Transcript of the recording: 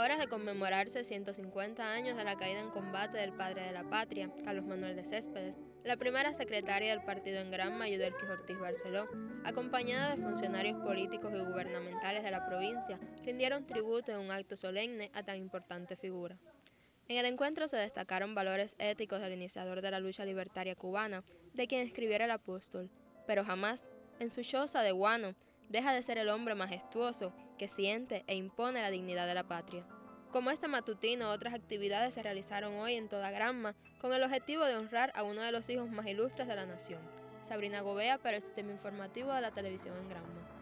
Ahora de conmemorarse 150 años de la caída en combate del padre de la patria, Carlos Manuel de Céspedes, la primera secretaria del partido en Granma, Yudelquis Ortiz Barceló, acompañada de funcionarios políticos y gubernamentales de la provincia, rindieron tributo en un acto solemne a tan importante figura. En el encuentro se destacaron valores éticos del iniciador de la lucha libertaria cubana, de quien escribiera el apóstol, pero jamás, en su choza de guano, deja de ser el hombre majestuoso que siente e impone la dignidad de la patria. Como este matutino, otras actividades se realizaron hoy en toda Granma con el objetivo de honrar a uno de los hijos más ilustres de la nación. Sabrina Gobea para el Sistema Informativo de la Televisión en Granma.